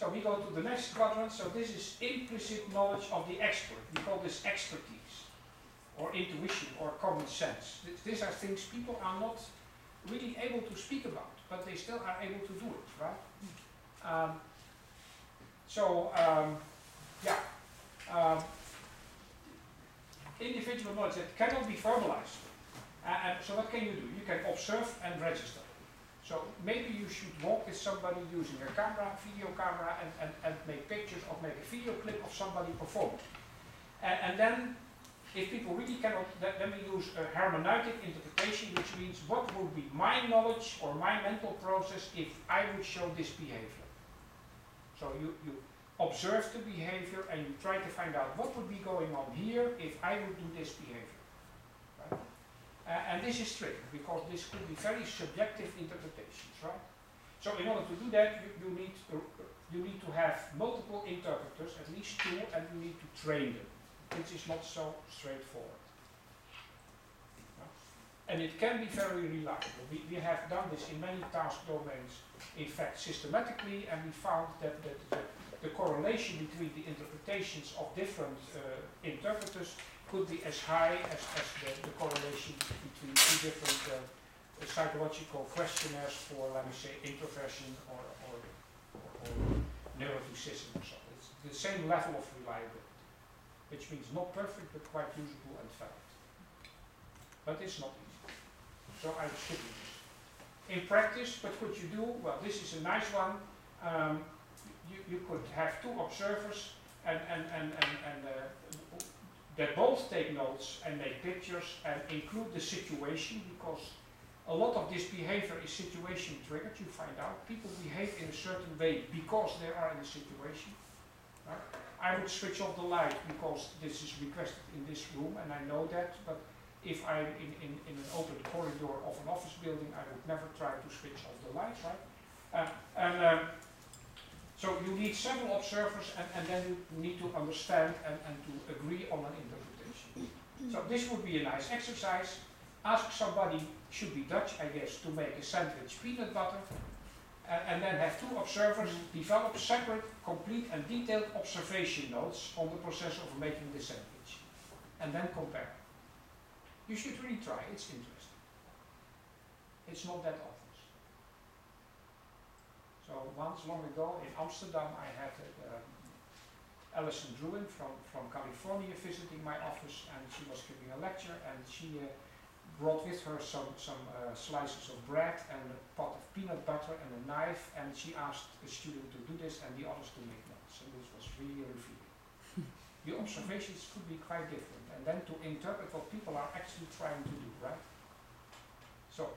So we go to the next quadrant. So this is implicit knowledge of the expert. We call this expertise, or intuition, or common sense. Th- These are things people are not really able to speak about, but they still are able to do it, right? Um, so um, yeah, um, individual knowledge that cannot be verbalized. Uh, and so what can you do? You can observe and register. So maybe you should walk with somebody using a camera, video camera, and, and, and make pictures or make a video clip of somebody performing. And, and then, if people really cannot, then, we use a hermeneutic interpretation, which means what would be my knowledge or my mental process if I would show this behavior. So you, you observe the behavior and you try to find out what would be going on here if I would do this behavior. And this is tricky because this could be very subjective interpretations, right? So in order to do that, you, you need you need to have multiple interpreters, at least two, and you need to train them, which is not so straightforward. And it can be very reliable. We, we have done this in many task domains, in fact, systematically, and we found that, that the, the correlation between the interpretations of different uh, interpreters could be as high as, as the, the correlation between two different uh, psychological questionnaires for, let me say, introversion or, or, or, or neuroticism or so. It's the same level of reliability, which means not perfect but quite usable and valid. But it's not easy. So I this. In practice, what could you do? Well, this is a nice one. Um, you, you could have two observers and, and, and, and, and uh, that both take notes and make pictures and include the situation because a lot of this behavior is situation triggered. You find out people behave in a certain way because they are in a situation. Right? I would switch off the light because this is requested in this room and I know that, but if I'm in, in, in an open corridor of an office building, I would never try to switch off the lights, right? Uh, and um, so you need several observers and, and then you need to understand and, and to agree on an interpretation. So this would be a nice exercise. Ask somebody, should be Dutch I guess, to make a sandwich peanut butter. Uh, and then have two observers develop separate, complete and detailed observation notes on the process of making the sandwich. And then compare. You should really try, it's interesting. It's not that obvious. So once long ago in Amsterdam, I had uh, Allison Druin from, from California visiting my office, and she was giving a lecture, and she uh, brought with her some some uh, slices of bread and a pot of peanut butter and a knife, and she asked a student to do this and the others to make notes, and this was really revealing the observations could be quite different and then to interpret what people are actually trying to do, right? So